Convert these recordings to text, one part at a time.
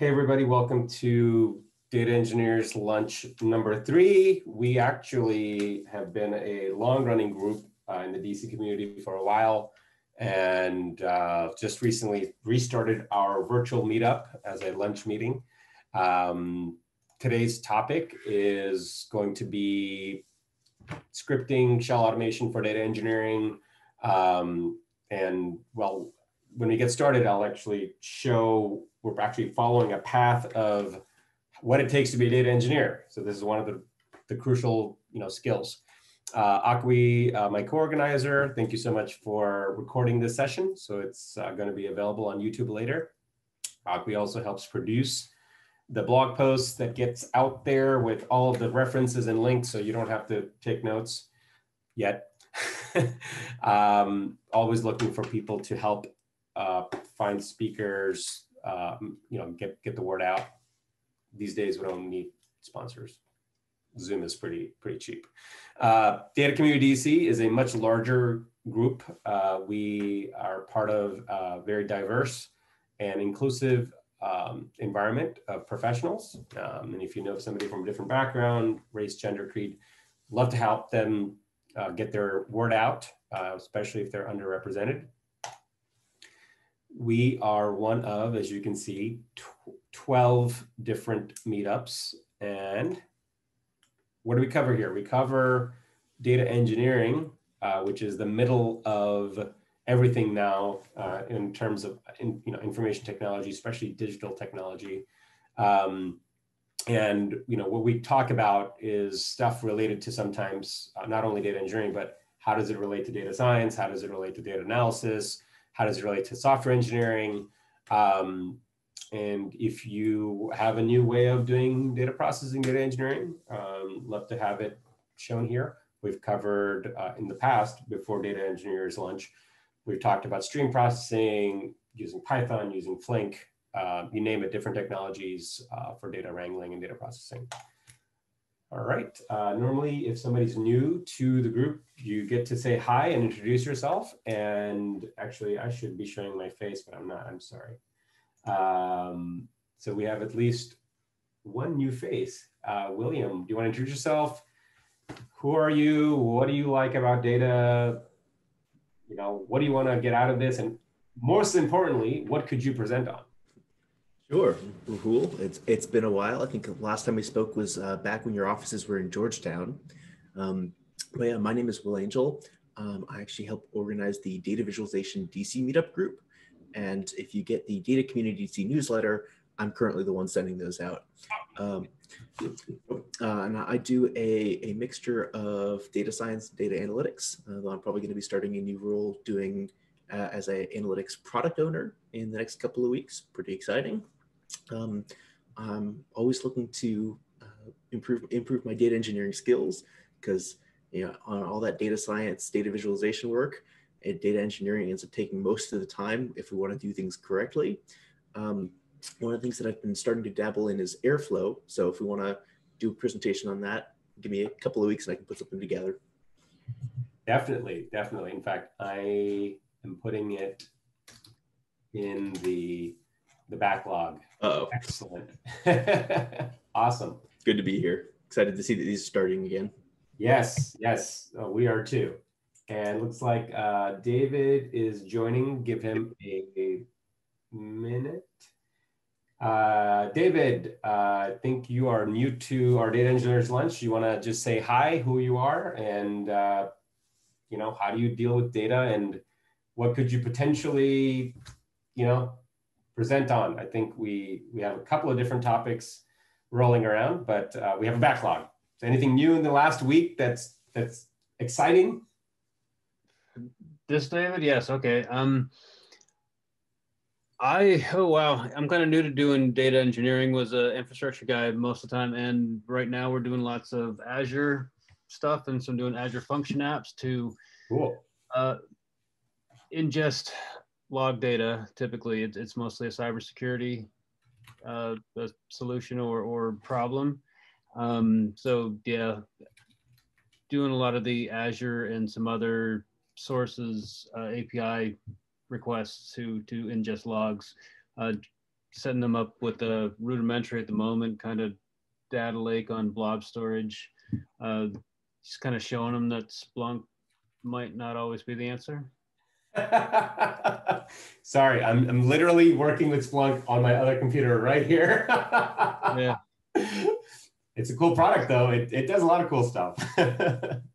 Hey, everybody, welcome to Data Engineers Lunch number three. We actually have been a long running group uh, in the DC community for a while and uh, just recently restarted our virtual meetup as a lunch meeting. Um, today's topic is going to be scripting, shell automation for data engineering. Um, and well, when we get started, I'll actually show we're actually following a path of what it takes to be a data engineer. So this is one of the, the crucial you know, skills. Uh, Akwi, uh, my co-organizer, thank you so much for recording this session. So it's uh, going to be available on YouTube later. Akwi also helps produce the blog post that gets out there with all of the references and links so you don't have to take notes yet. um, always looking for people to help uh, find speakers, um, you know, get get the word out. These days, we don't need sponsors. Zoom is pretty pretty cheap. Uh, Data Community DC is a much larger group. Uh, we are part of a very diverse and inclusive um, environment of professionals. Um, and if you know somebody from a different background, race, gender, creed, love to help them uh, get their word out, uh, especially if they're underrepresented we are one of, as you can see, 12 different meetups. And what do we cover here? We cover data engineering, uh, which is the middle of everything now uh, in terms of in, you know information technology, especially digital technology. Um, and you know what we talk about is stuff related to sometimes uh, not only data engineering, but how does it relate to data science? How does it relate to data analysis? How does it relate to software engineering? Um, and if you have a new way of doing data processing, data engineering, um, love to have it shown here. We've covered uh, in the past before data engineers lunch, we've talked about stream processing, using Python, using Flink, uh, you name it, different technologies uh, for data wrangling and data processing. All right. Uh, normally, if somebody's new to the group, you get to say hi and introduce yourself. And actually, I should be showing my face, but I'm not. I'm sorry. Um, so we have at least one new face. Uh, William, do you want to introduce yourself? Who are you? What do you like about data? You know, what do you want to get out of this? And most importantly, what could you present on? Sure, Rahul. It's it's been a while. I think last time we spoke was uh, back when your offices were in Georgetown. Um, but yeah, my name is Will Angel. Um, I actually help organize the Data Visualization DC Meetup group. And if you get the Data Community DC newsletter, I'm currently the one sending those out. Um, uh, and I do a, a mixture of data science, data analytics, uh, though I'm probably going to be starting a new role doing uh, as a analytics product owner in the next couple of weeks. Pretty exciting. Um, I'm always looking to uh, improve improve my data engineering skills because you know on all that data science, data visualization work, and data engineering ends up taking most of the time if we want to do things correctly. Um, one of the things that I've been starting to dabble in is Airflow. So if we want to do a presentation on that, give me a couple of weeks and I can put something together. Definitely, definitely. In fact, I am putting it in the the backlog. oh Excellent. awesome. Good to be here. Excited to see that these are starting again. Yes, yes, uh, we are too. And looks like uh, David is joining. Give him a, a minute. Uh, David, uh, I think you are new to our Data Engineers Lunch. You want to just say hi, who you are, and uh, you know how do you deal with data, and what could you potentially, you know, present on. I think we, we have a couple of different topics rolling around, but uh, we have a backlog. So anything new in the last week that's, that's exciting? This David, yes, okay. Um, I oh wow, I'm kind of new to doing data engineering. Was an infrastructure guy most of the time, and right now we're doing lots of Azure stuff and some doing Azure Function apps to cool. uh, ingest log data, typically it's, it's mostly a cybersecurity uh, a solution or, or problem. Um, so yeah, doing a lot of the Azure and some other sources uh, API requests to to ingest logs. Uh, setting them up with a rudimentary at the moment, kind of data lake on blob storage. Uh, just kind of showing them that Splunk might not always be the answer. Sorry, I'm, I'm literally working with Splunk on my other computer right here. yeah. It's a cool product though. It, it does a lot of cool stuff.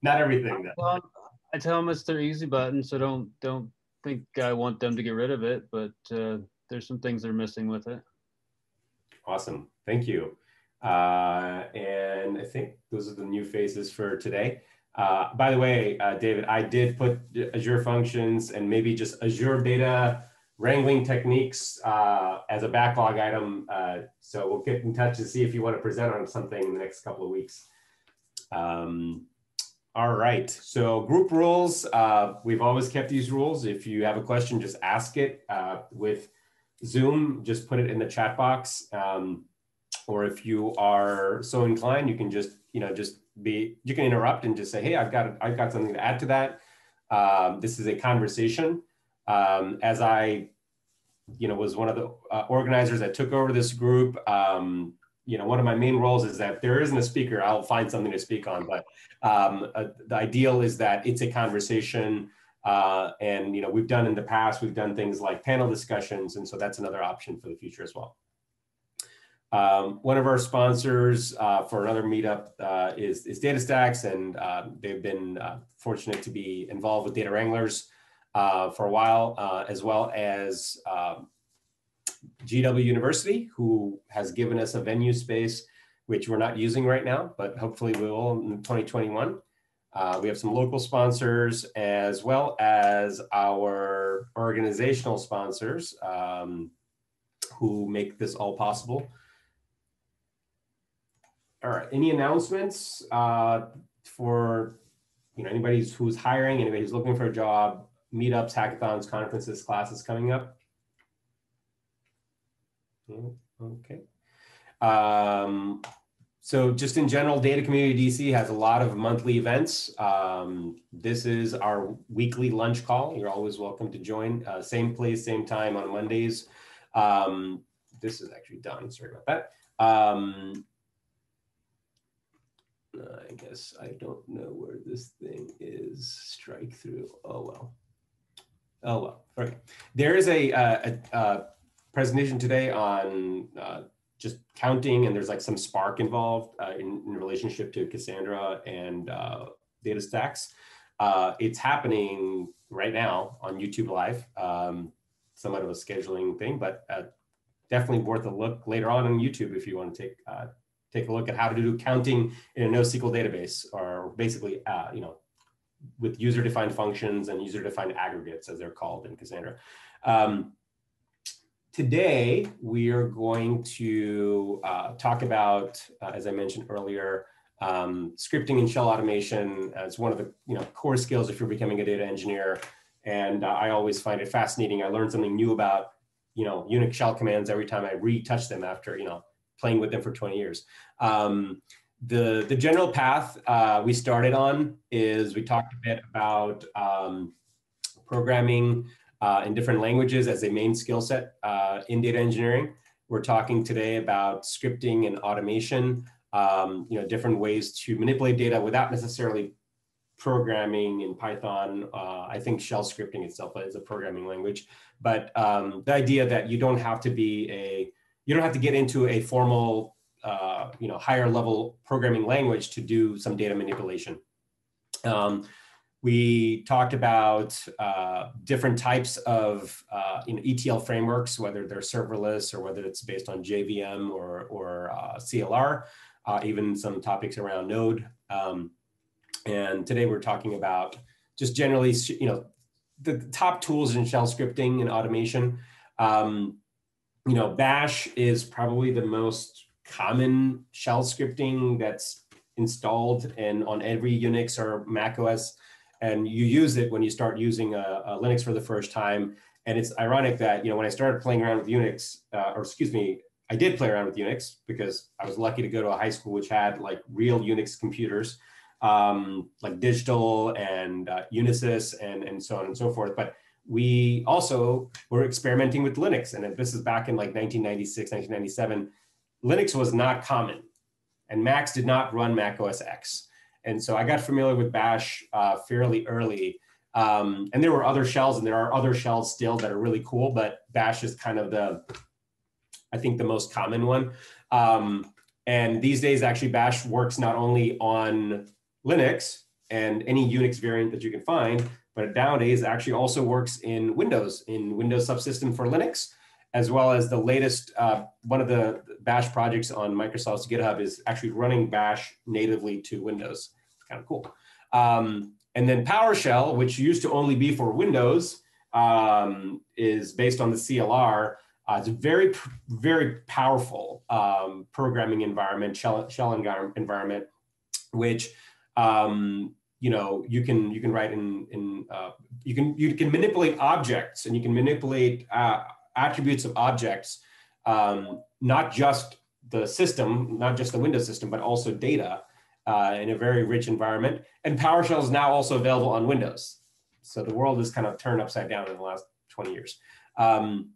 Not everything though. Well, I tell them it's their easy button, so don't don't think I want them to get rid of it, but uh, there's some things they're missing with it. Awesome. Thank you. Uh, and I think those are the new faces for today. Uh, by the way, uh, David, I did put Azure functions and maybe just Azure data wrangling techniques uh, as a backlog item. Uh, so we'll get in touch to see if you want to present on something in the next couple of weeks. Um, all right, so group rules, uh, we've always kept these rules. If you have a question, just ask it with Zoom, just put it in the chat box. Um, or if you are so inclined, you can just, you know, just be, you can interrupt and just say, hey, I've got, I've got something to add to that. Um, this is a conversation. Um, as I, you know, was one of the uh, organizers that took over this group, um, you know, one of my main roles is that there isn't a speaker, I'll find something to speak on, but um, uh, the ideal is that it's a conversation. Uh, and, you know, we've done in the past, we've done things like panel discussions. And so that's another option for the future as well. Um, one of our sponsors uh, for another meetup uh, is, is DataStax, and uh, they've been uh, fortunate to be involved with Data Wranglers uh, for a while, uh, as well as um, GW University, who has given us a venue space, which we're not using right now, but hopefully we will in 2021. we have some local sponsors as well as our organizational sponsors um, who make this all possible. All right. Any announcements uh, for you know anybody who's hiring, anybody who's looking for a job, meetups, hackathons, conferences, classes coming up? Okay. Um, so just in general, Data Community DC has a lot of monthly events. Um, this is our weekly lunch call. You're always welcome to join. Uh, same place, same time on Mondays. Um, this is actually done. Sorry about that. Um, I guess I don't know where this thing is. Strike through. Oh well. Oh well. Okay. There is a, uh, a, a presentation today on uh, just counting, and there's like some Spark involved uh, in, in, relationship to Cassandra and uh, DataStax. Uh, it's happening right now on YouTube Live. Um, somewhat of a scheduling thing, but uh, definitely worth a look later on on YouTube if you want to take take a look at how to do counting in a NoSQL database, or basically, uh, you know, with user-defined functions and user-defined aggregates, as they're called in Cassandra. Um, today, we are going to uh, talk about, uh, as I mentioned earlier, um, scripting and shell automation as one of the you know core skills if you're becoming a data engineer. And uh, I always find it fascinating. I learn something new about you know Unix shell commands every time I retouch them after you know playing with them for 20 years. Um, the, the general path uh, we started on is we talked a bit about um, programming uh, in different languages as a main skill set uh, in data engineering. We're talking today about scripting and automation, um, you know, different ways to manipulate data without necessarily programming in Python. Uh, I think shell scripting itself is a programming language, but um, the idea that you don't have to be a you don't have to get into a formal, uh, you know, higher level programming language to do some data manipulation. Um, we talked about uh, different types of uh, you know, ETL frameworks, whether they're serverless or whether it's based on JVM or, or uh, CLR, uh, even some topics around Node. Um, and today we're talking about just generally, you know, the, top tools in shell scripting and automation. Um, you know, bash is probably the most common shell scripting that's installed and on every Unix or Mac OS. And you use it when you start using a, a Linux for the first time. And it's ironic that, you know, when I started playing around with Unix, uh, or excuse me, I did play around with Unix because I was lucky to go to a high school which had like real Unix computers, um, like digital and uh, Unisys and, and so on and so forth. But we also were experimenting with Linux. And this is back in like 1996, 1997. Linux was not common and Macs did not run Mac OS X. And so I got familiar with Bash uh, fairly early. Um, and there were other shells and there are other shells still that are really cool, but Bash is kind of the, I think the most common one. Um, and these days actually Bash works not only on Linux and any Unix variant that you can find, but nowadays actually also works in Windows, in Windows subsystem for Linux, as well as the latest, uh, one of the Bash projects on Microsoft's GitHub is actually running Bash natively to Windows. It's kind of cool. Um, and then PowerShell, which used to only be for Windows, um, is based on the CLR. Uh, it's a very, very powerful um, programming environment, shell, shell environment, which um, you know you can you can write in in uh, you can you can manipulate objects and you can manipulate uh, attributes of objects um, not just the system not just the windows system but also data uh, in a very rich environment. And powershell is now also available on windows. So the world is kind of turned upside down in the last 20 years. Um,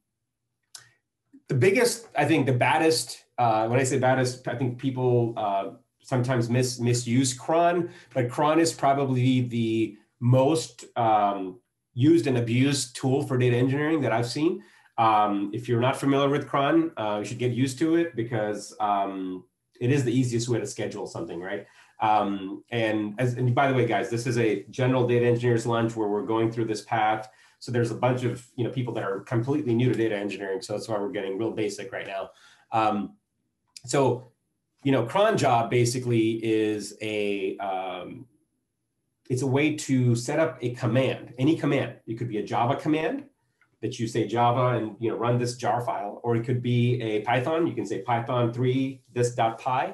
the biggest i think the baddest uh, when i say baddest i think people uh, sometimes mis, misuse cron, but cron is probably the most um, used and abused tool for data engineering that I've seen. Um, if you're not familiar with cron, uh, you should get used to it because um, it is the easiest way to schedule something, right? Um, and, as, and by the way, guys, this is a general data engineers lunch where we're going through this path. So there's a bunch of you know people that are completely new to data engineering. So that's why we're getting real basic right now. Um, so you know, cron job basically is a um, it's a way to set up a command, any command. It could be a Java command that you say Java and you know run this jar file, or it could be a Python. You can say Python three this dot py.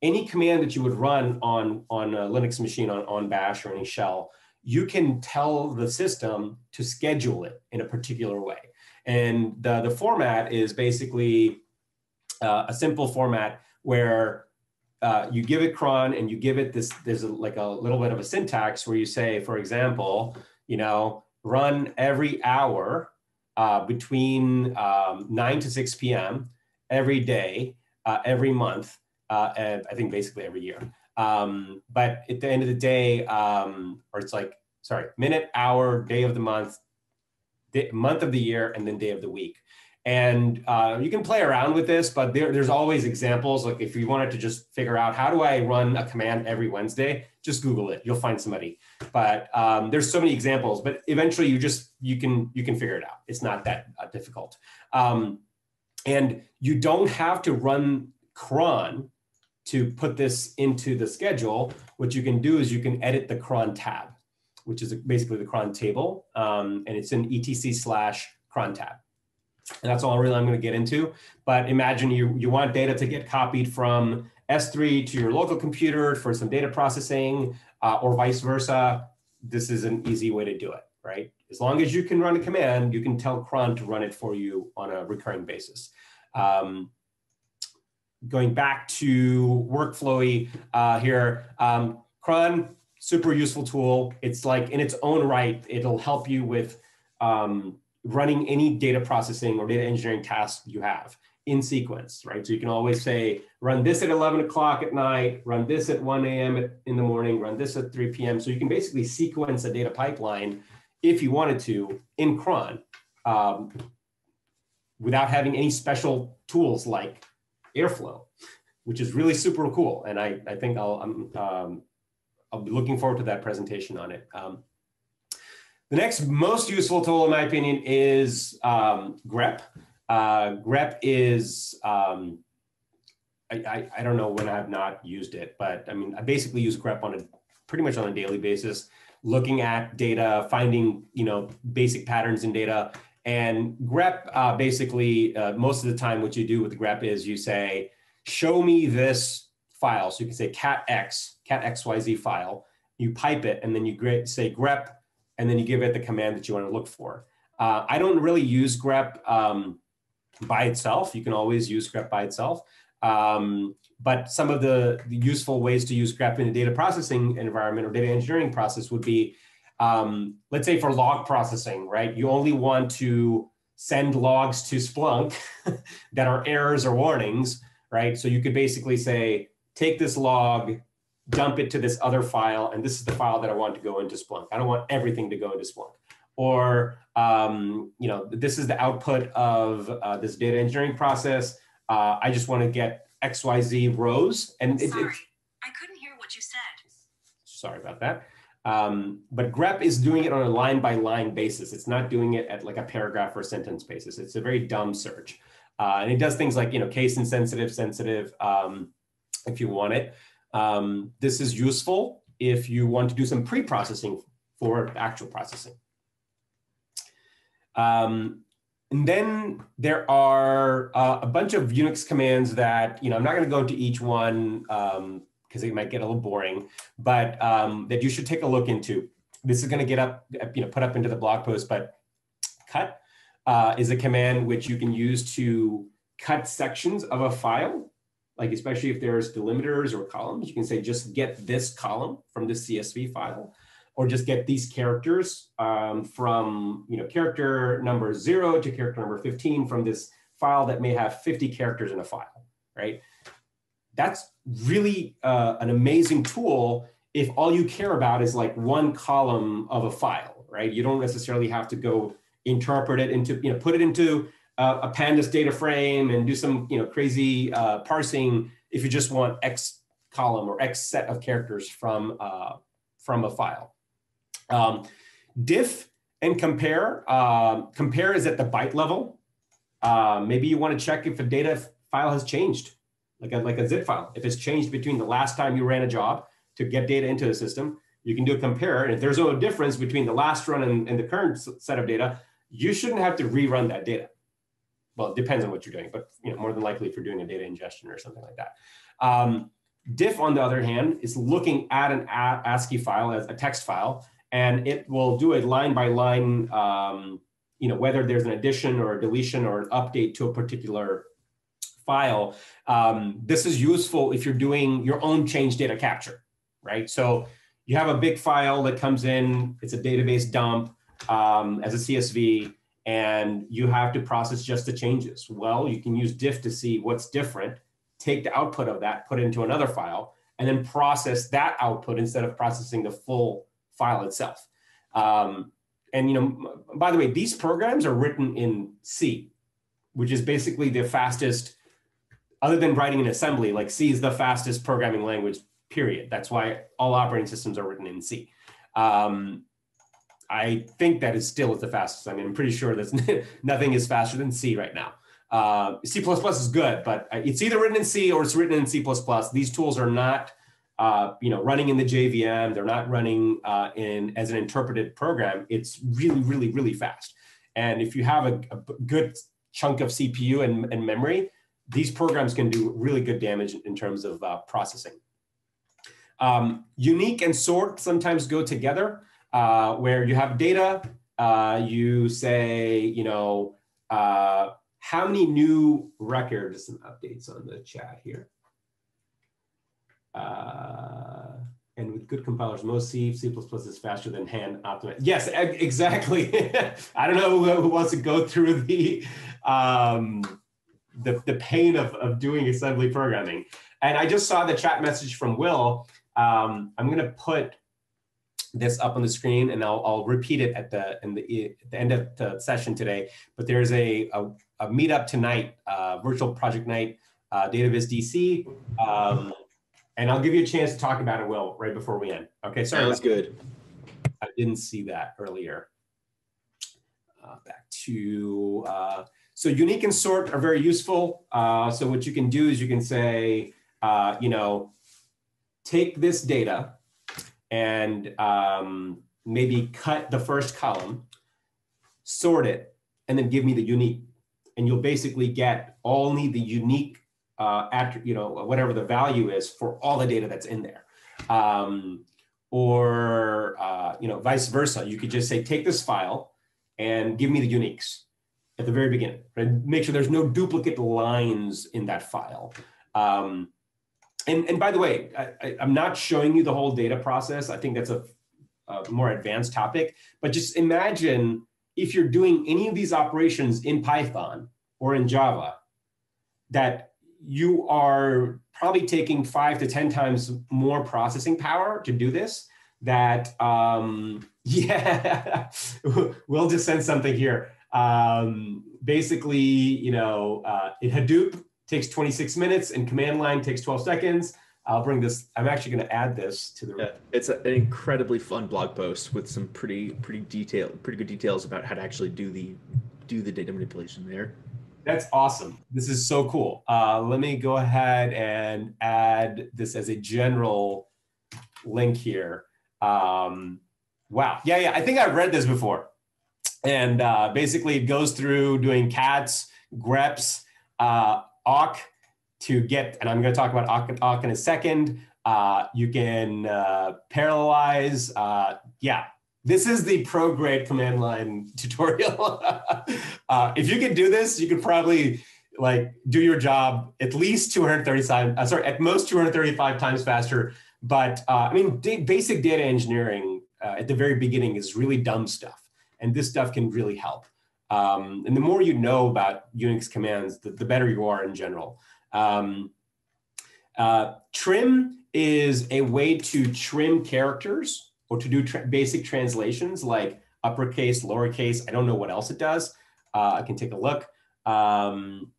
Any command that you would run on on a Linux machine on, on Bash or any shell, you can tell the system to schedule it in a particular way. And the, the format is basically uh, a simple format where uh, you give it cron and you give it this, there's a, like a little bit of a syntax where you say, for example, you know, run every hour uh, between um, 9 to 6 p.m. every day, uh, every month, uh, and I think basically every year. Um, but at the end of the day, um, or it's like, sorry, minute, hour, day of the month, day, month of the year, and then day of the week. And uh, you can play around with this, but there, there's always examples. Like if you wanted to just figure out how do I run a command every Wednesday, just Google it. You'll find somebody. But um, there's so many examples. But eventually, you just you can you can figure it out. It's not that uh, difficult. Um, and you don't have to run cron to put this into the schedule. What you can do is you can edit the cron tab, which is basically the cron table, um, and it's in etc slash cron tab. And that's all really I'm going to get into. But imagine you, you want data to get copied from S3 to your local computer for some data processing uh, or vice versa. This is an easy way to do it, right? As long as you can run a command, you can tell cron to run it for you on a recurring basis. Um, going back to workflowy uh, here, um, cron, super useful tool. It's like in its own right, it'll help you with um, running any data processing or data engineering task you have in sequence, right? So you can always say, run this at 11 o'clock at night, run this at 1 a.m. in the morning, run this at 3 p.m. So you can basically sequence a data pipeline if you wanted to in cron um, without having any special tools like Airflow, which is really super cool. And I, I think I'll, I'm, um, I'll be looking forward to that presentation on it. Um, the next most useful tool, in my opinion, is um, grep. Uh, grep is, um, I, I, I, don't know when I've not used it, but I mean, I basically use grep on a pretty much on a daily basis, looking at data, finding, you know, basic patterns in data. And grep, uh, basically, uh, most of the time, what you do with grep is you say, show me this file. So you can say cat x, cat xyz file, you pipe it, and then you say grep and then you give it the command that you want to look for. Uh, I don't really use grep um, by itself. You can always use grep by itself. Um, but some of the, the, useful ways to use grep in a data processing environment or data engineering process would be um, let's say for log processing, right? You only want to send logs to Splunk that are errors or warnings, right? So you could basically say, take this log, dump it to this other file, and this is the file that I want to go into Splunk. I don't want everything to go into Splunk. Or, um, you know, this is the output of uh, this data engineering process. Uh, I just want to get XYZ rows. And it, Sorry, I couldn't hear what you said. Sorry about that. Um, but grep is doing it on a line by line basis. It's not doing it at like a paragraph or sentence basis. It's a very dumb search. Uh, and it does things like, you know, case insensitive, sensitive, um, if you want it. Um, this is useful if you want to do some pre-processing for actual processing. Um, and then there are uh, a bunch of Unix commands that, you know, I'm not going to go into each one because um, it might get a little boring, but um, that you should take a look into. This is going to get up, you know, put up into the blog post, but cut uh, is a command which you can use to cut sections of a file like especially if there's delimiters or columns, you can say just get this column from this CSV file, or just get these characters um, from you know character number zero to character number 15 from this file that may have 50 characters in a file, right? That's really uh, an amazing tool if all you care about is like one column of a file, right? You don't necessarily have to go interpret it into, you know, put it into uh, a pandas data frame and do some you know crazy uh, parsing if you just want X column or X set of characters from uh, from a file. Um, diff and compare. Uh, compare is at the byte level. Uh, maybe you want to check if a data file has changed, like a, like a zip file. If it's changed between the last time you ran a job to get data into the system, you can do a compare. And if there's no difference between the last run and, and the current set of data, you shouldn't have to rerun that data well, it depends on what you're doing, but you know, more than likely if you're doing a data ingestion or something like that. Um, diff, on the other hand, is looking at an ASCII file as a text file, and it will do a line by line, um, you know, whether there's an addition or a deletion or an update to a particular file. Um, this is useful if you're doing your own change data capture, right? So you have a big file that comes in, it's a database dump um, as a CSV and you have to process just the changes. Well, you can use diff to see what's different, take the output of that, put it into another file, and then process that output instead of processing the full file itself. Um, and you know, by the way, these programs are written in C, which is basically the fastest, other than writing in assembly, like C is the fastest programming language, period. That's why all operating systems are written in C. Um, I think that is still the fastest. I mean, I'm pretty sure that nothing is faster than C right now. Uh, C++ is good, but it's either written in C or it's written in C++. These tools are not, uh, you know, running in the JVM. They're not running uh, in as an interpreted program. It's really, really, really fast. And if you have a, a good chunk of CPU and, and, memory, these programs can do really good damage in terms of uh, processing. Um, unique and sort sometimes go together uh, where you have data, uh, you say, you know, uh, how many new records, some updates on the chat here. Uh, and with good compilers, most C, C++ is faster than hand optimized. Yes, exactly. I don't know who, who, wants to go through the, um, the, the pain of, of doing assembly programming. And I just saw the chat message from Will. Um, I'm gonna put this up on the screen and I'll, I'll repeat it at the, in the, at the end of the session today. But there's a, a, a meetup tonight, uh, virtual project night, uh, DataVis DC. Um, and I'll give you a chance to talk about it, Will, right before we end. Okay, sorry. Sounds good. I didn't see that earlier. Uh, back to, uh, so unique and sort are very useful. Uh, so what you can do is you can say, uh, you know, take this data, and um, maybe cut the first column, sort it, and then give me the unique. And you'll basically get only the unique, uh, at, you know, whatever the value is for all the data that's in there. Um, or, uh, you know, vice versa. You could just say, take this file and give me the uniques at the very beginning, right? Make sure there's no duplicate lines in that file. Um, and, and by the way, I, am not showing you the whole data process. I think that's a a more advanced topic, but just imagine if you're doing any of these operations in Python or in Java, that you are probably taking five to 10 times more processing power to do this. That, um, yeah, we'll just send something here. Um, basically, you know, uh, in Hadoop takes 26 minutes and command line takes 12 seconds. I'll bring this. I'm actually going to add this to the. Yeah, it's a, an incredibly fun blog post with some pretty pretty detailed, pretty good details about how to actually do the do the data manipulation there. That's awesome. This is so cool. Uh, let me go ahead and add this as a general link here. Um, wow. Yeah, yeah. I think I've read this before. And uh, basically, it goes through doing cats, greps, uh, awk to get, and I'm going to talk about awk, awk in a second. Uh, you can uh, parallelize. Uh, yeah, this is the pro grade command line tutorial. uh, if you can do this, you could probably like do your job at least 235, uh, sorry, at most 235 times faster. But uh, I mean, basic data engineering uh, at the very beginning is really dumb stuff. And this stuff can really help. Um, and the more you know about Unix commands, the, the better you are in general. Um, uh, trim is a way to trim characters or to do tra basic translations like uppercase, lowercase. I don't know what else it does. Uh, I can take a look. Um,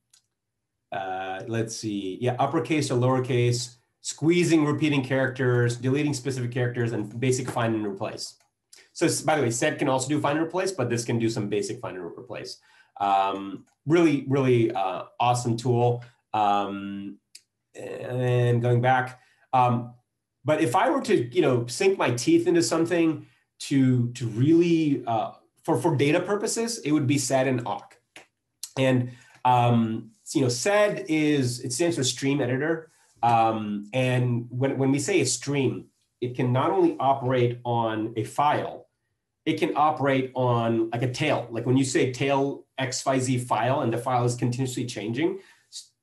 uh, let's see. Yeah, uppercase or lowercase, squeezing repeating characters, deleting specific characters, and basic find and replace. So by the way, sed can also do find and replace, but this can do some basic find and replace. Um, really, really uh, awesome tool. Um, and going back, um, but if I were to, you know, sink my teeth into something to to really uh, for for data purposes, it would be sed and awk. And um, you know, sed is it stands for stream editor. Um, and when when we say a stream, it can not only operate on a file, it can operate on like a tail. Like when you say tail XYZ file and the file is continuously changing,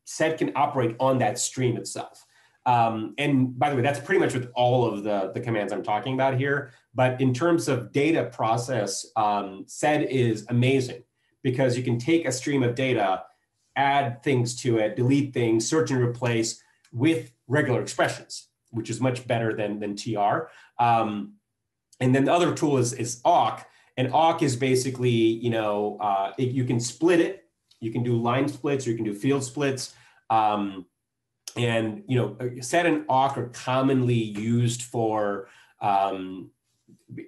sed can operate on that stream itself. Um, and by the way, that's pretty much with all of the, the commands I'm talking about here. But in terms of data process, um, sed is amazing because you can take a stream of data, add things to it, delete things, search and replace with regular expressions, which is much better than, than TR. Um, and then the other tool is, is awk. And awk is basically, you know, uh, it, you can split it. You can do line splits or you can do field splits. Um, and you know, sed and awk are commonly used for um,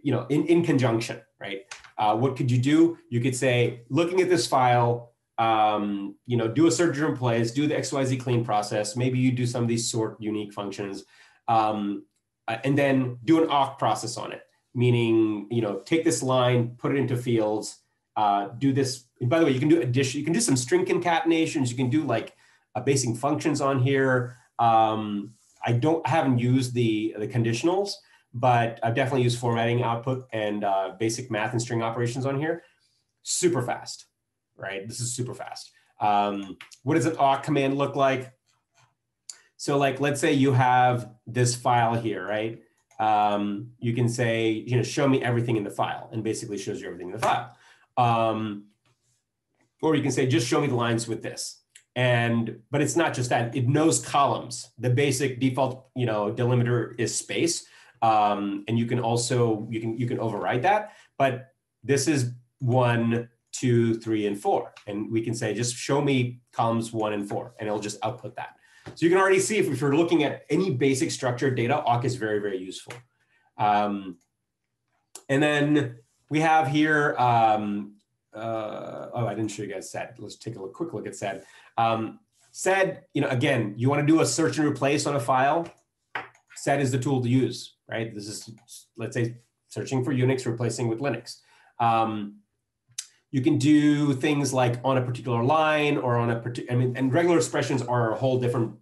you know in, in conjunction, right? Uh, what could you do? You could say, looking at this file, um, you know, do a search and replace, do the XYZ clean process. Maybe you do some of these sort unique functions, um, uh, and then do an awk process on it. Meaning, you know, take this line, put it into fields, uh, do this. And by the way, you can do addition. You can do some string concatenations. You can do like uh, basic functions on here. Um, I don't I haven't used the the conditionals, but I've definitely used formatting output and uh, basic math and string operations on here. Super fast, right? This is super fast. Um, what does an awk command look like? So like, let's say you have this file here, right? Um, you can say, you know, show me everything in the file and basically shows you everything in the file. Um, or you can say, just show me the lines with this. And but it's not just that. It knows columns. The basic default you know delimiter is space. Um, and you can also you can you can override that. But this is one two three and four. And we can say just show me columns one and four and it'll just output that so you can already see if, if you're looking at any basic structured data awk is very very useful um, and then we have here um, uh, oh i didn't show you guys sed let's take a look, quick look at sed um, sed, you know, again, you want to do a search and replace on a file. Sed is the tool to use, right? This is, let's say, searching for Unix, replacing with Linux. Um, you can do things like on a particular line or on a particular, I mean, and regular expressions are a whole different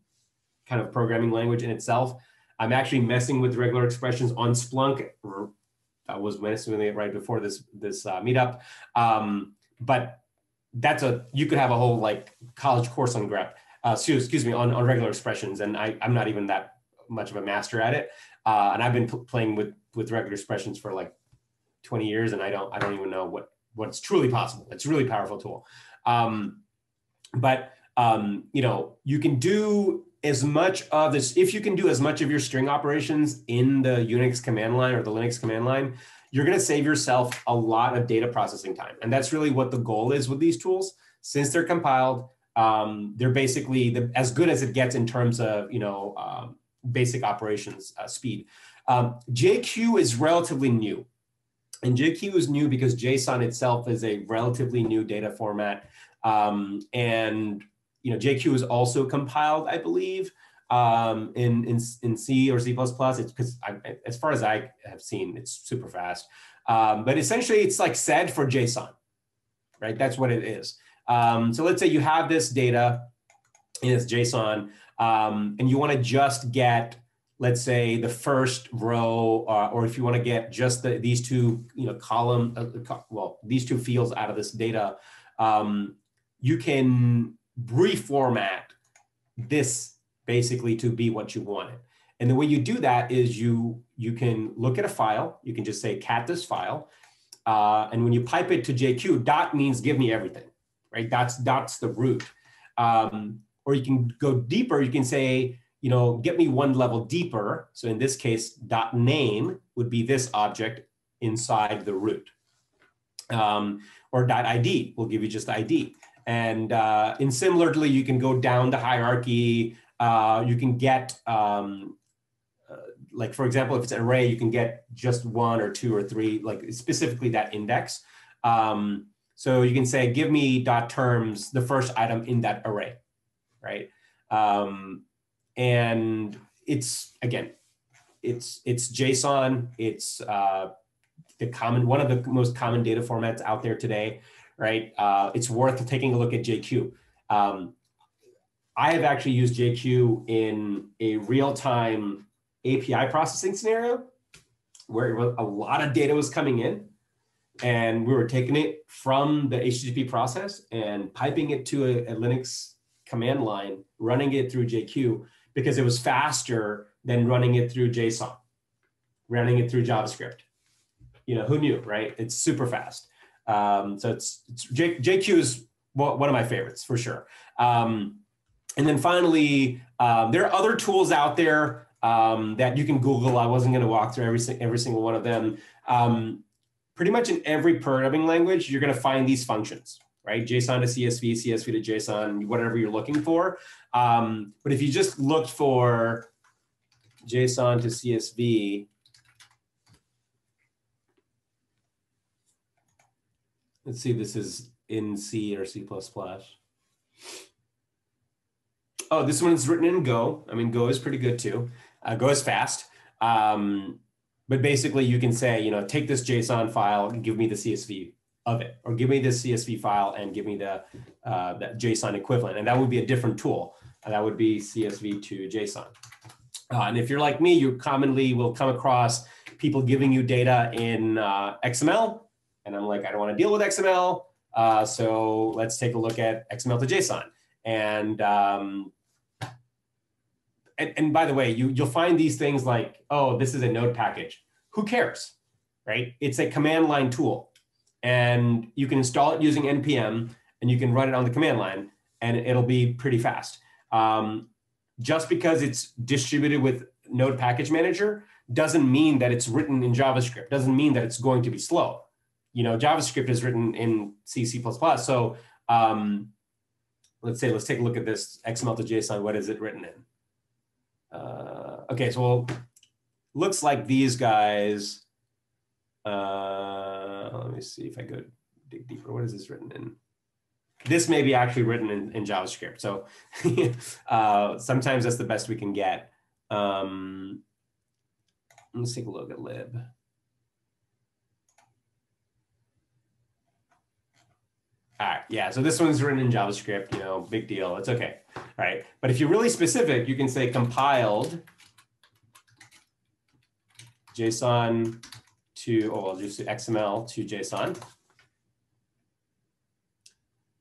kind of programming language in itself. I'm actually messing with regular expressions on Splunk. I was messing with it right before this this uh, meetup. Um, but that's a you could have a whole like college course on grep uh, excuse me on, on regular expressions and I, i'm not even that much of a master at it uh, and i've been playing with with regular expressions for like 20 years, and I don't I don't even know what what's truly possible. It's a really powerful tool. Um, but um, you know, you can do as much of this if you can do as much of your string operations in the Unix command line or the Linux command line, you're going to save yourself a lot of data processing time, and that's really what the goal is with these tools. Since they're compiled, um, they're basically the, as good as it gets in terms of you know um, basic operations uh, speed. Um, JQ is relatively new. And JQ is new because JSON itself is a relatively new data format. Um, and you know, JQ is also compiled, I believe, um, in, in, in C or C++. It's because as far as I have seen, it's super fast. Um, but essentially it's like sed for JSON, right? That's what it is. Um, so let's say you have this data in this JSON um, and you want to just get let's say the first row, uh, or if you want to get just the, these two, you know, column, uh, well, these two fields out of this data, um, you can reformat this basically to be what you wanted. And the way you do that is you you can look at a file. You can just say cat this file, uh, and when you pipe it to JQ, dot means give me everything, right? That's that's the root. Um, or you can go deeper. You can say you know, get me one level deeper. So in this case, dot name would be this object inside the root. Um, or dot ID will give you just ID. And uh, in similarly, you can go down the hierarchy. Uh, you can get, um, uh, like for example, if it's an array, you can get just one or two or three, like specifically that index. Um, so you can say, give me dot terms, the first item in that array, right? Um, and it's again, it's it's JSON. It's uh, the common one of the most common data formats out there today, right? Uh, it's worth taking a look at JQ. Um, I have actually used JQ in a real-time API processing scenario where a lot of data was coming in and we were taking it from the HTTP process and piping it to a, a Linux command line, running it through JQ because it was faster than running it through JSON, running it through JavaScript. You know, who knew, right? It's super fast. Um, so it's, it's J, JQ is one of my favorites for sure. Um, and then finally, um, there are other tools out there um, that you can Google. I wasn't going to walk through every, every single one of them. Um, pretty much in every programming language, you're going to find these functions, right? JSON to CSV, CSV to JSON, whatever you're looking for. Um, but if you just looked for JSON to CSV, let's see, this is in C or C++. Oh, this one is written in Go. I mean, Go is pretty good too. Uh, Go is fast. Um, but basically you can say, you know, take this JSON file and give me the CSV of it, or give me this CSV file and give me the, uh, the JSON equivalent. And that would be a different tool. And that would be CSV to JSON. Uh, and if you're like me, you commonly will come across people giving you data in uh, XML. And I'm like, I don't want to deal with XML. Uh, so let's take a look at XML to JSON. And, um, and, and by the way, you, you'll find these things like, oh, this is a node package. Who cares, right? It's a command line tool. And you can install it using NPM and you can run it on the command line and it'll be pretty fast. Um, just because it's distributed with Node Package Manager doesn't mean that it's written in JavaScript. Doesn't mean that it's going to be slow. You know, JavaScript is written in C, C++. So um, let's say, let's take a look at this XML to JSON. What is it written in? Uh, okay, so well, looks like these guys. Uh, let me see if I go dig deeper. What is this written in? this may be actually written in, in JavaScript. So uh, sometimes that's the best we can get. Um, let's take a look at lib. All right, yeah, so this one's written in JavaScript, you know, big deal, it's okay. All right, but if you're really specific, you can say compiled JSON to, oh, I'll just do XML to JSON.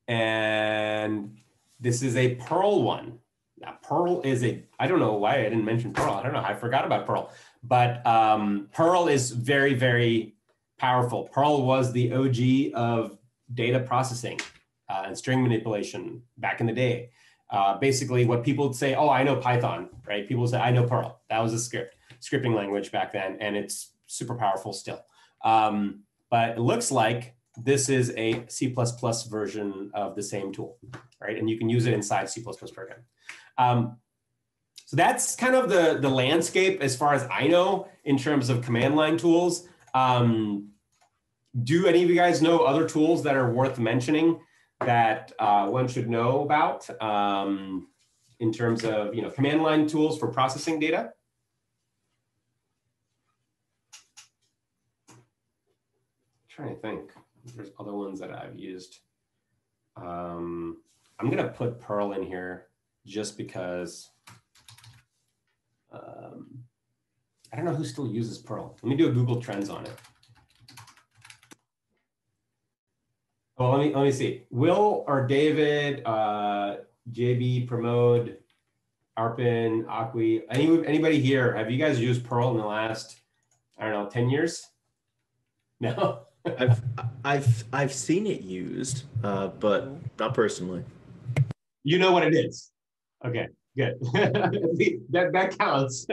And this is a Perl one. Now, Perl is a, I don't know why I didn't mention Perl. I don't know. I forgot about Perl. But um, Perl is very, very powerful. Perl was the OG of data processing uh, and string manipulation back in the day. Uh, basically, what people would say, oh, I know Python, right? People say, I know Perl. That was a script, scripting language back then, and it's super powerful still. Um, but it looks like this is a C++ version of the same tool, right? And you can use it inside C++ program. Um, so that's kind of the, the landscape as far as I know in terms of command line tools. Um, do any of you guys know other tools that are worth mentioning that uh, one should know about um, in terms of you know command line tools for processing data? Trying to think. There's other ones that I've used. Um, I'm gonna put Perl in here just because um, I don't know who still uses Perl. Let me do a Google Trends on it. Well, let me let me see. Will or David, uh, JB, Pramod, Arpin, Akwi, any anybody here? Have you guys used Perl in the last I don't know ten years? No. I've I've I've seen it used, uh, but not personally. You know what it is. Okay, good. that that counts.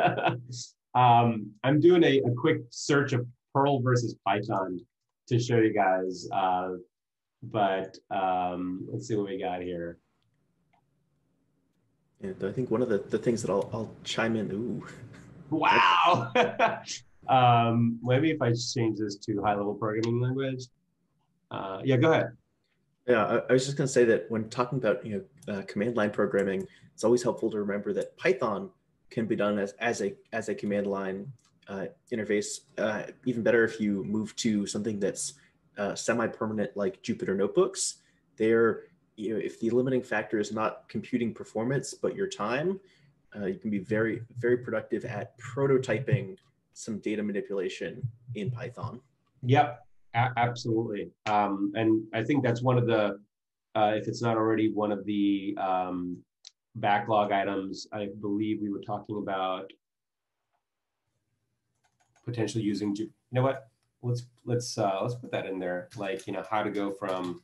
um, I'm doing a, a quick search of Perl versus Python to show you guys. Uh, but um, let's see what we got here. And I think one of the, the things that I'll, I'll chime in. Ooh. Wow. um, maybe if I change this to high level programming language. Uh, yeah, go ahead. Yeah, I, I was just going to say that when talking about you know uh, command line programming, it's always helpful to remember that Python can be done as, as a as a command line uh, interface. Uh, even better if you move to something that's uh, semi-permanent like Jupyter notebooks. They're you know if the limiting factor is not computing performance but your time, uh, you can be very very productive at prototyping some data manipulation in Python. Yep, absolutely. Um, and I think that's one of the, uh, if it's not already one of the um, backlog items, I believe we were talking about potentially using, you know what, let's, let's, uh, let's put that in there. Like, you know, how to go from,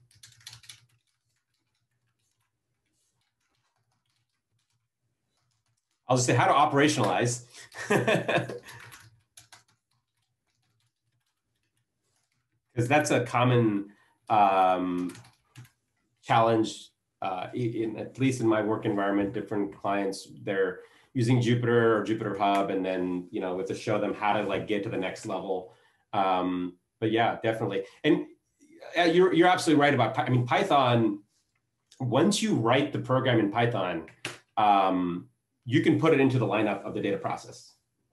I'll just say how to operationalize because that's a common um, challenge uh, in at least in my work environment different clients they're using jupyter or jupyter hub and then you know with to show them how to like get to the next level. Um, but yeah definitely. And uh, you're, you're absolutely right about i mean python once you write the program in python um, you can put it into the lineup of the data process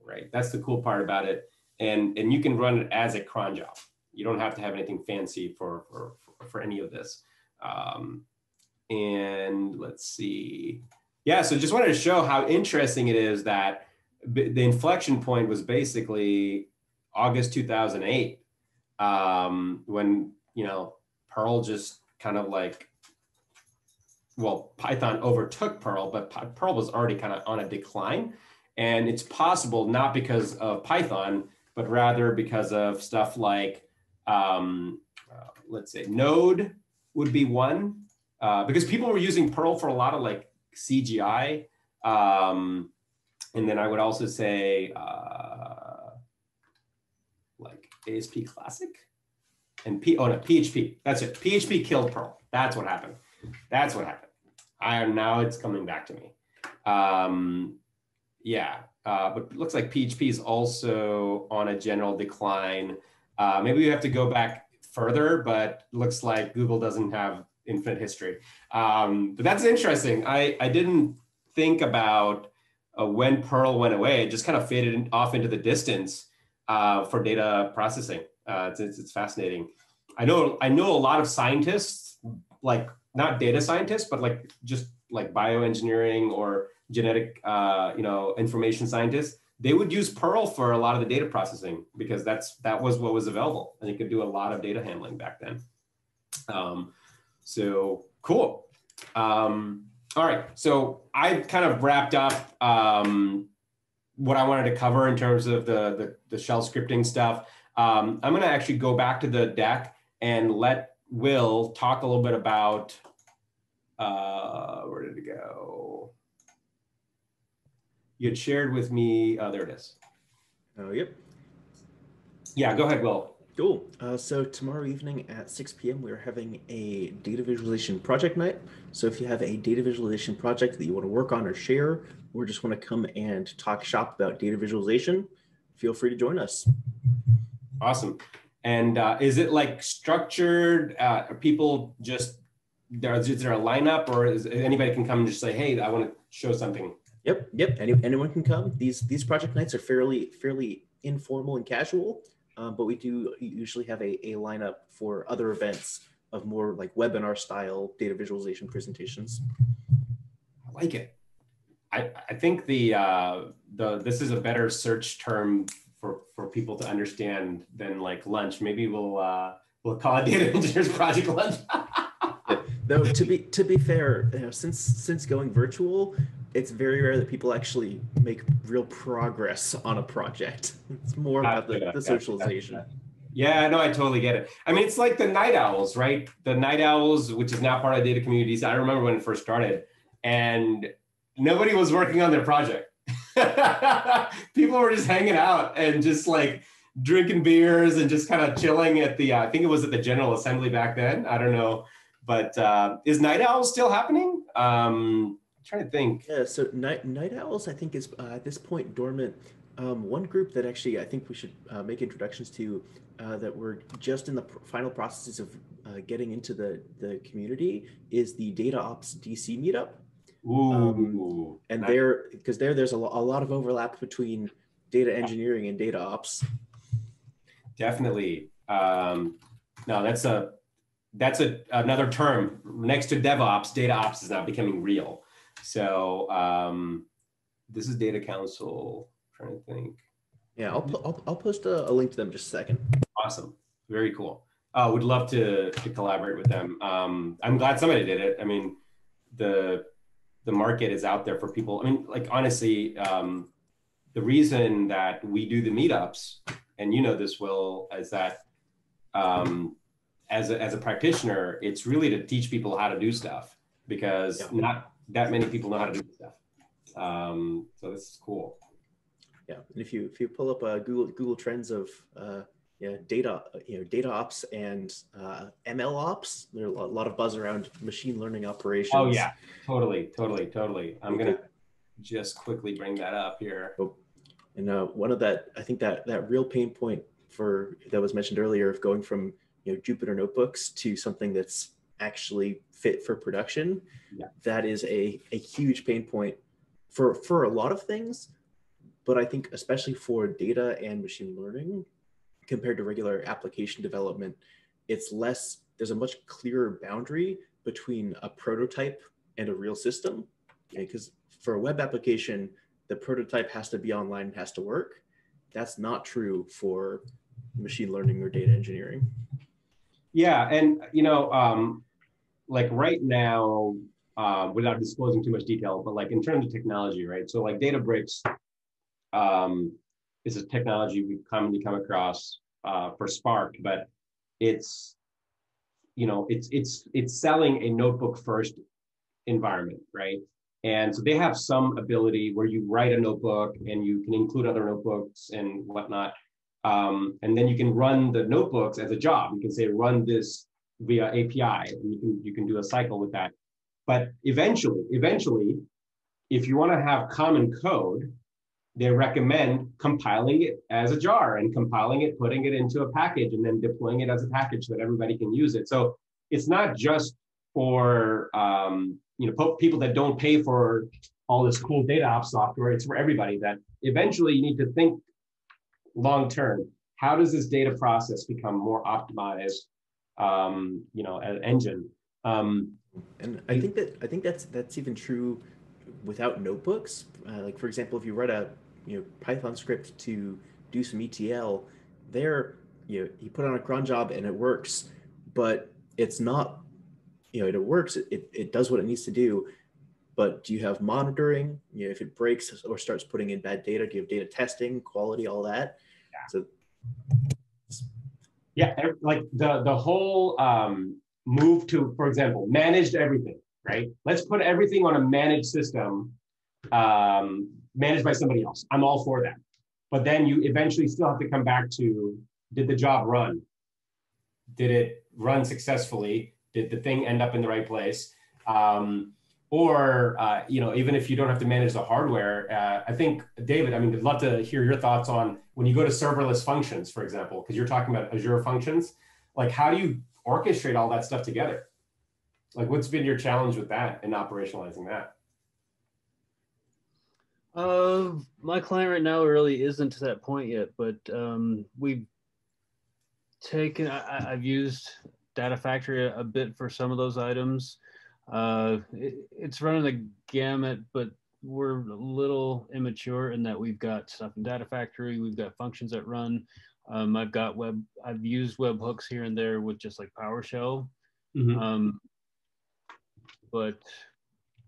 right? That's the cool part about it. And and you can run it as a cron job you don't have to have anything fancy for, for, for any of this. Um, and let's see. Yeah, so just wanted to show how interesting it is that the inflection point was basically August 2008 um, when, you know, Perl just kind of like, well, Python overtook Perl, but Perl was already kind of on a decline. And it's possible not because of Python, but rather because of stuff like um, uh, let's say Node would be one uh, because people were using Perl for a lot of like CGI. Um, and then I would also say uh, like ASP Classic and P, oh no, PHP. That's it. PHP killed Perl. That's what happened. That's what happened. I now it's coming back to me. Um, yeah, uh, but looks like PHP is also on a general decline. Uh, maybe we have to go back further, but looks like Google doesn't have infinite history. Um, but that's interesting. I, I didn't think about uh, when Perl went away. It just kind of faded off into the distance uh, for data processing. Uh, it's, it's, it's, fascinating. I know I know a lot of scientists, like not data scientists, but like just like bioengineering or genetic, uh, you know, information scientists they would use Perl for a lot of the data processing because that's that was what was available, and you could do a lot of data handling back then. Um, so cool. Um, all right, so I kind of wrapped up um, what I wanted to cover in terms of the the, the shell scripting stuff. Um, I'm going to actually go back to the deck and let Will talk a little bit about uh, where did it go? You had shared with me. Oh, there it is. Oh, yep. Yeah, go ahead, Will. Cool. Uh, so tomorrow evening at 6 p.m. we're having a data visualization project night. So if you have a data visualization project that you want to work on or share, or just want to come and talk shop about data visualization, feel free to join us. Awesome. And uh, is it like structured? Uh, are people just there? Is there a lineup, or is anybody can come and just say, "Hey, I want to show something"? Yep, yep. Any, anyone can come. These these project nights are fairly fairly informal and casual, um, but we do usually have a, a lineup for other events of more like webinar style data visualization presentations. I like it. I, I think the uh, the this is a better search term for for people to understand than like lunch. Maybe we'll uh, we'll call it data engineers project lunch. Though to be to be fair, you know, since since going virtual, it's very rare that people actually make real progress on a project. It's more about the, the socialization. Yeah, no, I totally get it. I mean, it's like the night owls, right? The night owls, which is now part of data communities. I remember when it first started, and nobody was working on their project. People were just hanging out and just like drinking beers and just kind of chilling at the. Uh, I think it was at the General Assembly back then. I don't know, but uh, is night owl still happening? Um, I'm trying to think. Yeah, so night night owls, I think, is uh, at this point dormant. Um, one group that actually I think we should uh, make introductions to uh, that we're just in the pr- final processes of uh, getting into the the community is the Data Ops DC meetup. Ooh, Um, and nice. there because there there's a, lo- a lot of overlap between data engineering and data ops definitely. Um, no, that's a that's a another term next to DevOps. Data ops is now becoming real. So um, this is Data Council. trying to think. yeah i'll, po- I'll, I'll post a, a link to them just a second Awesome. Very cool. Uh, would love to to collaborate with them. Um, I'm glad somebody did it. I mean, the the market is out there for people. I mean, like honestly, um, the reason that we do the meetups, and you know this, Will, is that um, as a, as a practitioner, it's really to teach people how to do stuff because Yeah. not that many people know how to do stuff. Um, so this is cool. yeah and if you if you pull up uh, google google trends of uh, yeah data you know data ops and uh, ml ops there's a lot of buzz around machine learning operations Oh yeah, totally, totally, totally. I'm Okay. gonna just quickly bring that up here. And uh, one of that, I think that that real pain point for that was mentioned earlier of going from you know Jupyter notebooks to something that's actually fit for production. Yeah. That is a, a huge pain point for for a lot of things, but I think especially for data and machine learning compared to regular application development, it's less. There's a much clearer boundary between a prototype and a real system. Because for a web application, the prototype has to be online and has to work. That's not true for machine learning or data engineering. Yeah, and you know, um, like right now, uh, without disclosing too much detail, but like in terms of technology, right? So like Databricks um, is a technology we commonly come across uh, for Spark, but it's you know it's it's it's selling a notebook first environment, right? And so they have some ability where you write a notebook and you can include other notebooks and whatnot. Um, and then you can run the notebooks as a job. You can say run this via API, and you can you can do a cycle with that. But eventually, eventually, if you want to have common code, they recommend compiling it as a jar and compiling it, putting it into a package, and then deploying it as a package so that everybody can use it. So it's not just for um, you know people that don't pay for all this cool data ops software. It's for everybody. That eventually you need to think long term. How does this data process become more optimized? Um, you know, an engine. Um, And I think that I think that's that's even true without notebooks. Uh, like for example, if you write a you know Python script to do some ETL, there you know, you put on a cron job and it works, but it's not you know it works. It, it does what it needs to do. but do you have monitoring? You know, if it breaks or starts putting in bad data, do you have data testing, quality, all that? Yeah. So Yeah, like the the whole um, move to, for example, managed everything, right? Let's put everything on a managed system, um, managed by somebody else. I'm all for that. But then you eventually still have to come back to: Did the job run? Did it run successfully? Did the thing end up in the right place? Um, or uh, you know, even if you don't have to manage the hardware, uh, I think David, I mean, I'd love to hear your thoughts on when you go to serverless functions, for example, because you're talking about Azure functions. Like, how do you orchestrate all that stuff together? Like, what's been your challenge with that and operationalizing that? Uh, my client right now really isn't to that point yet, but um, we've taken. I, I've used Data Factory a bit for some of those items. Uh, it, it's running the gamut, but we're a little immature in that we've got stuff in Data Factory. We've got functions that run. Um, I've got web. I've used webhooks here and there with just like PowerShell. Um, but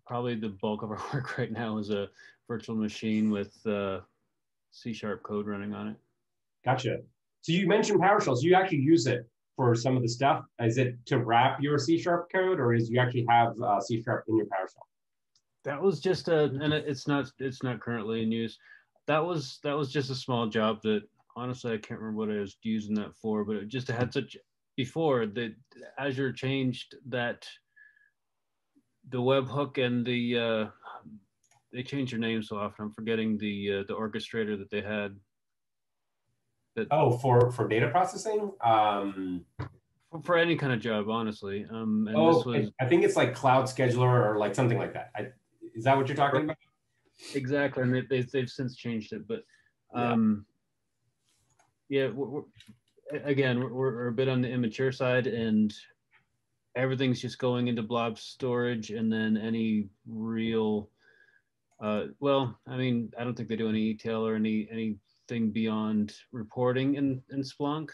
probably the bulk of our work right now is a virtual machine with uh, C sharp code running on it. Gotcha. So you mentioned PowerShell. So you actually use it for some of the stuff. Is it to wrap your C sharp code, or is you actually have uh, C sharp in your PowerShell? That was just a, and it's not, it's not currently in use. That was, that was just a small job that honestly, I can't remember what I was using that for, but it just had such, before that Azure changed that, the webhook and the, uh, they changed their name so often. I'm forgetting the, uh, the orchestrator that they had. That, Oh, for for data processing. Um, for, any kind of job, honestly. Um, and oh, this was I think it's like Cloud Scheduler or like something like that. I, is that what you're talking about? exactly, and they, they've they've since changed it, but Yeah. um, yeah, we're, we're, again, we're, we're a bit on the immature side, and everything's just going into blob storage, and then any real, uh, well, I mean, I don't think they do any ETL or any any beyond reporting in in Splunk.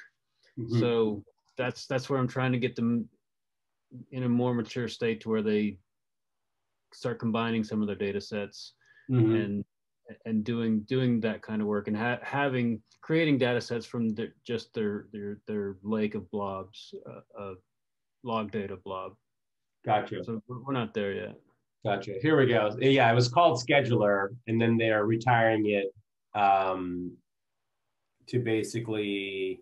Mhm. So that's that's where I'm trying to get them in a more mature state to where they start combining some of their data sets Mhm. and and doing doing that kind of work and ha- having creating data sets from the, just their their their lake of blobs, uh, uh, log data blob. Gotcha. So we're we're not there yet. Gotcha. Here we go. Yeah, it was called Scheduler, and then they're retiring it um, to basically,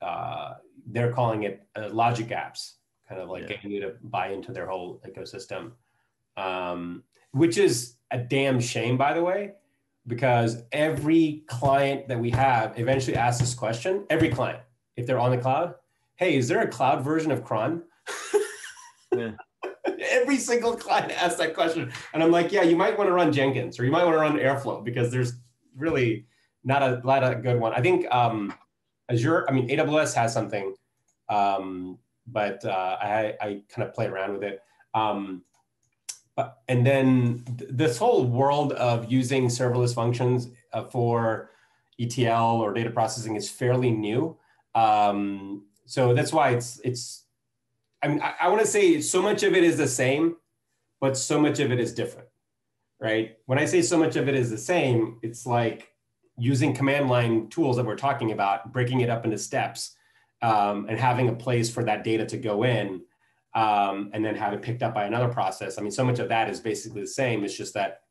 uh, they're calling it uh, Logic Apps, kind of like Yeah. getting you to buy into their whole ecosystem, um, which is a damn shame, by the way, because every client that we have eventually asks this question. Every client, if they're on the cloud, hey, is there a cloud version of cron? Yeah. Every single client asks that question. And I'm like, yeah, you might want to run Jenkins or you might want to run Airflow because there's really not a lot of good one. I think um, Azure, I mean, AWS has something, um, but uh, I, I kind of play around with it. Um, but, and then th- this whole world of using serverless functions uh, for ETL or data processing is fairly new. Um, so that's why it's, it's, I mean, I, I want to say so much of it is the same, but so much of it is different, right? When I say so much of it is the same, it's like using command line tools that we're talking about, breaking it up into steps, um, and having a place for that data to go in, um, and then have it picked up by another process. I mean, so much of that is basically the same. It's just that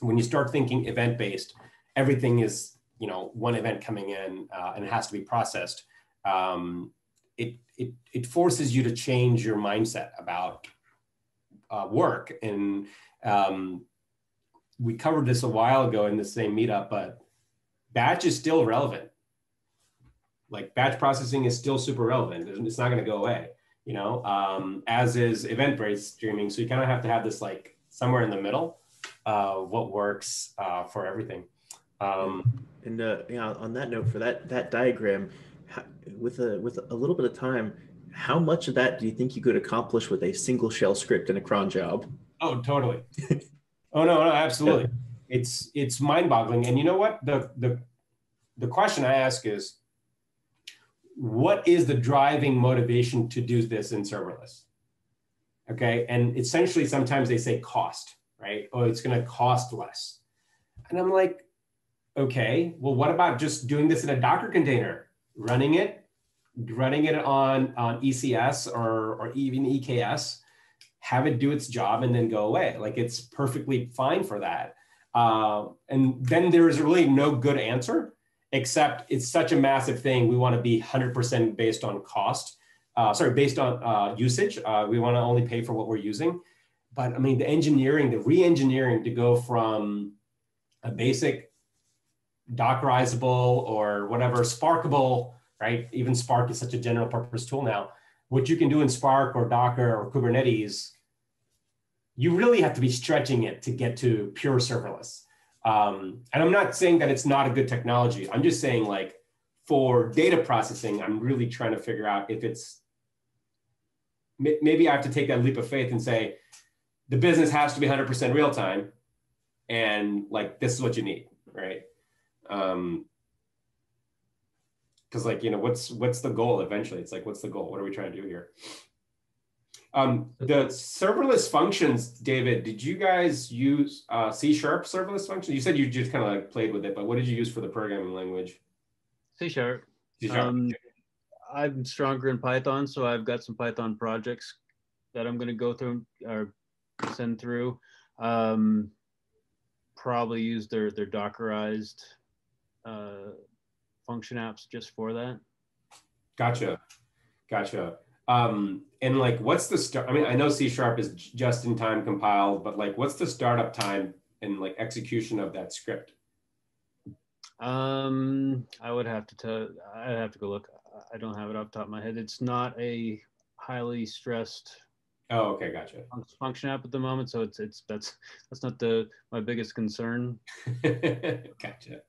when you start thinking event based, everything is you know one event coming in uh, and it has to be processed. Um, it, it, it forces you to change your mindset about uh, work. And um, we covered this a while ago in the same meetup, but batch is still relevant. Like batch processing is still super relevant. It's not going to go away, you know, um, as is event-based streaming. So you kind of have to have this like somewhere in the middle, uh, what works uh, for everything. Um, And uh, yeah, on that note, for that that diagram, with a with a little bit of time, how much of that do you think you could accomplish with a single shell script in a cron job? Oh, totally. oh no, no, absolutely. It's it's mind-boggling. And you know what? The the the question I ask is, what is the driving motivation to do this in serverless? Okay. And essentially, sometimes they say cost, right? Oh, it's going to cost less. And I'm like, okay, well, what about just doing this in a Docker container, running it, running it on, on ECS or, or even EKS, have it do its job and then go away. Like it's perfectly fine for that. Uh, and then there is really no good answer, except it's such a massive thing. We want to be 100% based on cost. Uh, sorry, based on uh, usage. Uh, we want to only pay for what we're using. But I mean, the engineering, the re-engineering to go from a basic Dockerizable or whatever Sparkable, right? Even Spark is such a general purpose tool now. What you can do in Spark or Docker or Kubernetes, you really have to be stretching it to get to pure serverless. Um, and I'm not saying that it's not a good technology. I'm just saying like for data processing, I'm really trying to figure out if it's maybe I have to take that leap of faith and say the business has to be 100% real time, and like this is what you need, right? Um, because like you know what's what's the goal eventually it's like what's the goal what are we trying to do here um, the serverless functions david did you guys use uh, c sharp serverless functions? You said you just kind of like played with it but what did you use for the programming language? C sharp. C sharp um, i'm stronger in python so i've got some python projects that i'm going to go through or send through. Um, probably use their their dockerized uh, function apps just for that. Gotcha, gotcha. Um, and like, what's the start? I mean, I know C sharp is just in time compiled, but like, what's the startup time and like execution of that script? Um, I would have to tell. I'd have to go look. I don't have it off top of my head. It's not a highly stressed. Oh, okay, gotcha. Function app at the moment, so it's it's that's that's not the my biggest concern. gotcha.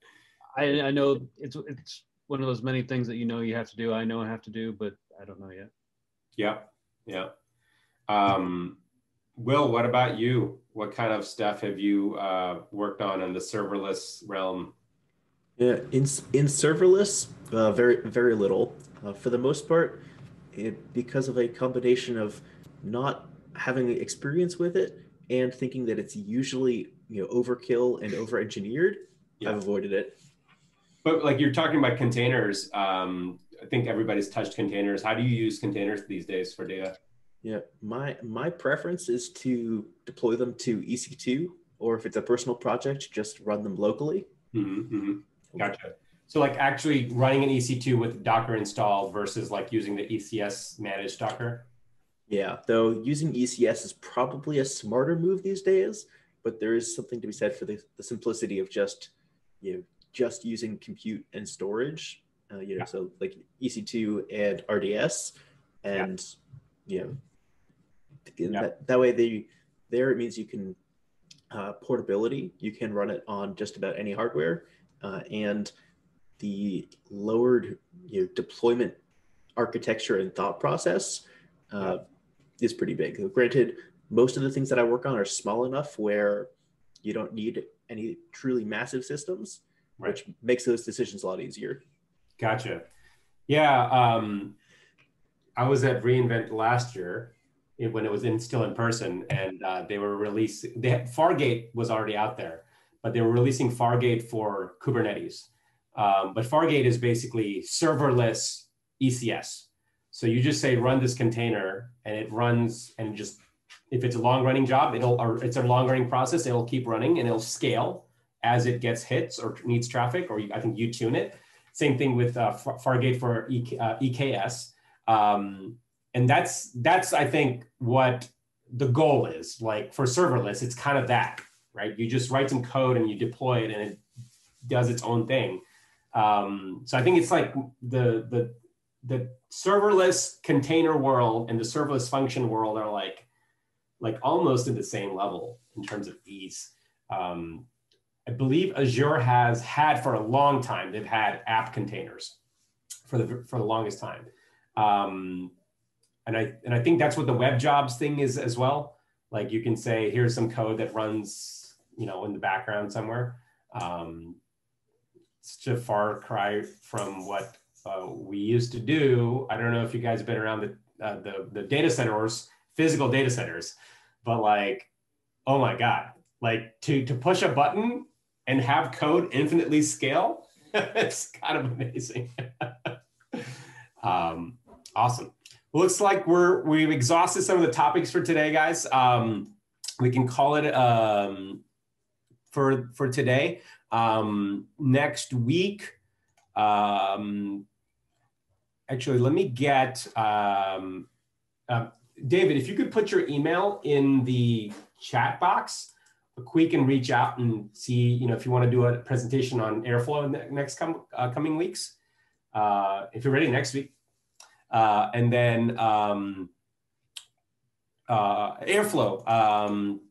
I, I know it's it's one of those many things that you know you have to do. I know I have to do, but I don't know yet. Yeah, yeah. Um, Will, what about you? What kind of stuff have you uh, worked on in the serverless realm? Yeah, in in serverless, uh, very very little. Uh, for the most part, it because of a combination of not having experience with it and thinking that it's usually you know overkill and over engineered, yeah. I've avoided it. But like you're talking about containers, um, I think everybody's touched containers. How do you use containers these days for data? Yeah, my my preference is to deploy them to EC2, or if it's a personal project, just run them locally. Mm-hmm, mm-hmm. Gotcha. So like actually running an EC2 with Docker installed versus like using the ECS managed Docker. Yeah, though using ECS is probably a smarter move these days, but there is something to be said for the, the simplicity of just you know just using compute and storage, uh, you know, yeah. so like EC2 and RDS, and yeah. you know, yeah. that, that way they there it means you can uh, portability. You can run it on just about any hardware, uh, and the lowered you know, deployment architecture and thought process uh, is pretty big. Granted, most of the things that I work on are small enough where you don't need any truly massive systems right. which makes those decisions a lot easier. Gotcha. Yeah. Um, I was at reInvent last year when it was in, still in person, and uh, they were releasing. Fargate was already out there, but they were releasing Fargate for Kubernetes. Um, but Fargate is basically serverless ECS. So you just say run this container, and it runs, and just if it's a long running job, it'll or it's a long running process, it'll keep running and it'll scale as it gets hits or needs traffic, or I think you tune it. Same thing with uh, Fargate for EK, uh, EKS. Um, and that's, that's, I think, what the goal is. Like for serverless, it's kind of that, right? You just write some code and you deploy it and it does its own thing. Um, so I think it's like the, the, the serverless container world and the serverless function world are like, like almost at the same level in terms of ease. Um, I believe Azure has had for a long time, they've had app containers for the, for the longest time. Um, and I, and I think that's what the web jobs thing is as well. Like you can say, here's some code that runs, you know, in the background somewhere. Um, it's a far cry from what uh, we used to do. I don't know if you guys have been around the, uh, the, the data centers physical data centers, but like, oh my god, like to to push a button and have code infinitely scale, it's kind of amazing. um, awesome. Looks like we're we've exhausted some of the topics for today, guys. Um, we can call it um, for for today. Um, next week, um, actually, let me get um, uh, David. If you could put your email in the chat box, we can reach out and see. You know, if you want to do a presentation on Airflow in the next com uh, coming weeks, uh, if you're ready next week, uh, and then um, uh, Airflow. Um,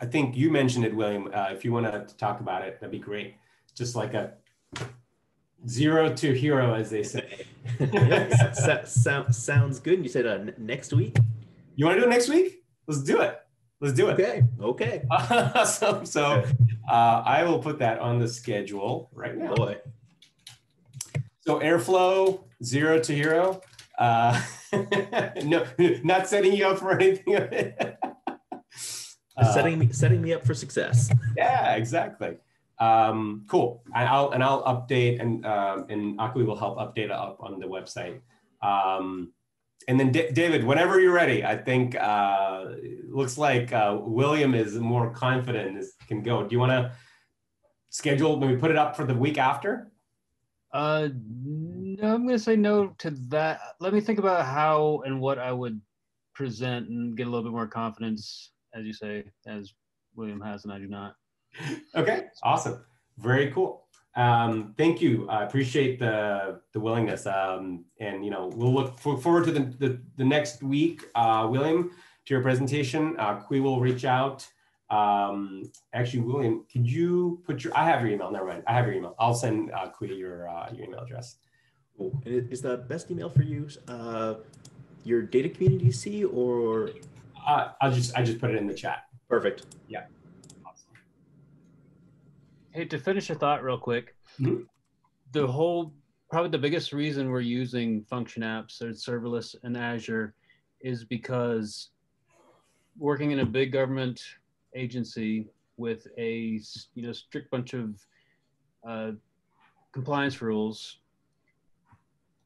I think you mentioned it, William. Uh, if you want to talk about it, that'd be great. Just like a zero to hero, as they say. so, so, sounds good. You said uh, next week. You want to do it next week? Let's do it. Let's do it. Okay. Okay. Awesome. So uh, I will put that on the schedule right now. Boy. So airflow zero to hero. Uh, no, not setting you up for anything. uh, setting me setting me up for success. Yeah, exactly. Um, cool. And I'll and I'll update and um, and Akui will help update up on the website. Um, and then D- David, whenever you're ready, I think uh, looks like uh, William is more confident and can go. Do you want to schedule? Maybe put it up for the week after. Uh, no, I'm going to say no to that. Let me think about how and what I would present and get a little bit more confidence, as you say, as William has and I do not. Okay, awesome. Very cool. Um, thank you. I appreciate the the willingness. Um, and you know, we'll look for, forward to the, the, the next week, uh, William, to your presentation. Uh, we will reach out. Um, actually, William, could you put your? I have your email. Never mind. I have your email. I'll send uh, Kui your uh, your email address. Cool. And is the best email for you uh, your data community C or? Uh, I'll just I just put it in the chat. Perfect. Yeah. Hey, to finish a thought real quick, Mhm. the whole probably the biggest reason we're using function apps or serverless in Azure is because working in a big government agency with a you know strict bunch of uh, compliance rules,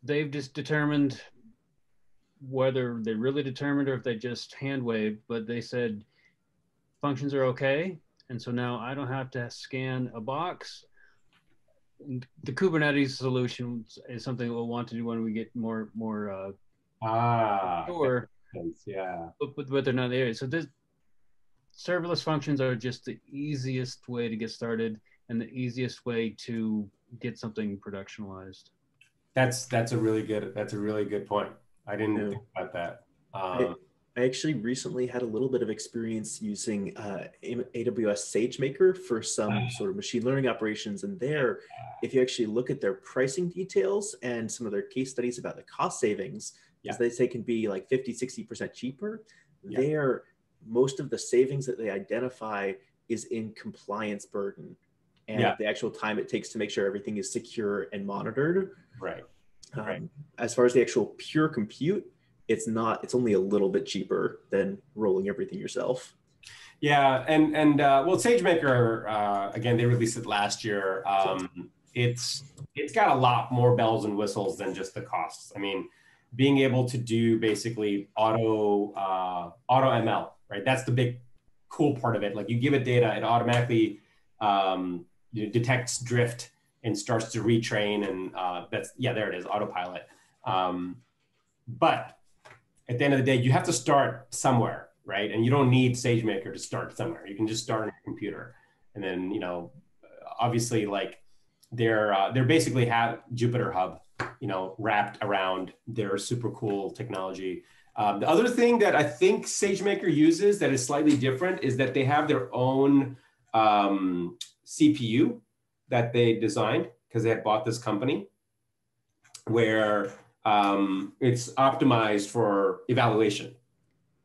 they've just determined whether they really determined or if they just hand waved, but they said functions are okay and so now I don't have to scan a box. The Kubernetes solution is something we'll want to do when we get more more uh, ah sure. Yeah. But, but but they're not there. So this serverless functions are just the easiest way to get started and the easiest way to get something productionalized. That's that's a really good that's a really good point. I didn't yeah. think about that. Um, I actually recently had a little bit of experience using uh, AWS SageMaker for some ah. sort of machine learning operations. And there, if you actually look at their pricing details and some of their case studies about the cost savings, yeah. as they say can be like 50, 60% cheaper, yeah. there, most of the savings that they identify is in compliance burden and yeah. the actual time it takes to make sure everything is secure and monitored. Right. Um, right. As far as the actual pure compute, it's not it's only a little bit cheaper than rolling everything yourself. Yeah and and uh, well sagemaker uh, again they released it last year. Um, it's it's got a lot more bells and whistles than just the costs. I mean being able to do basically auto uh, auto ml right? That's the big cool part of it. Like you give it data it automatically um, you know, detects drift and starts to retrain and uh, that's yeah there it is autopilot. Um, but at the end of the day, you have to start somewhere, right? And you don't need SageMaker to start somewhere. You can just start on your computer, and then you know, obviously, like they're uh, they're basically have Jupyter Hub, you know, wrapped around their super cool technology. Um, the other thing that I think SageMaker uses that is slightly different is that they have their own um, CPU that they designed because they had bought this company where um, it's optimized for evaluation.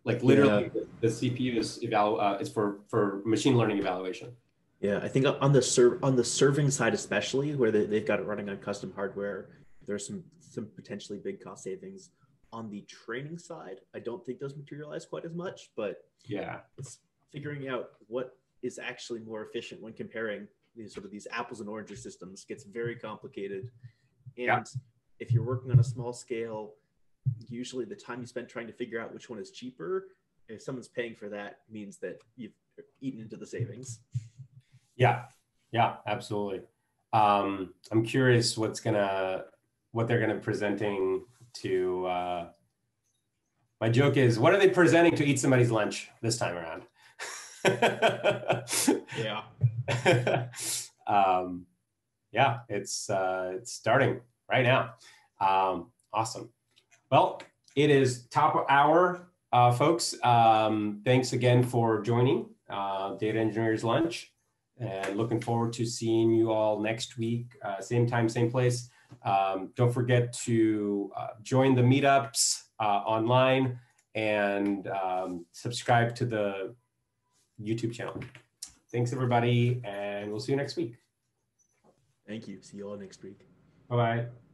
Like literally, yeah. the, the, CPU is evalu- uh, is for for machine learning evaluation. Yeah, I think on the serv- on the serving side, especially where they, they've got it running on custom hardware, there's some some potentially big cost savings. on the training side, I don't think those materialize quite as much, but Yeah. it's figuring out what is actually more efficient when comparing these sort of these apples and oranges systems gets very complicated. And Yeah. If you're working on a small scale, usually the time you spend trying to figure out which one is cheaper, if someone's paying for that, means that you've eaten into the savings. Yeah, yeah, absolutely. Um, I'm curious what's gonna what they're gonna be presenting to. Uh, my joke is, what are they presenting to eat somebody's lunch this time around? Yeah. um, yeah, it's uh, it's starting right now. Um, awesome. Well, it is top hour, uh, folks. Um, thanks again for joining uh, Data Engineers Lunch, and looking forward to seeing you all next week, uh, same time, same place. Um, don't forget to uh, join the meetups uh, online and um, subscribe to the YouTube channel. Thanks, everybody, and we'll see you next week. Thank you. See you all next week. 拜拜。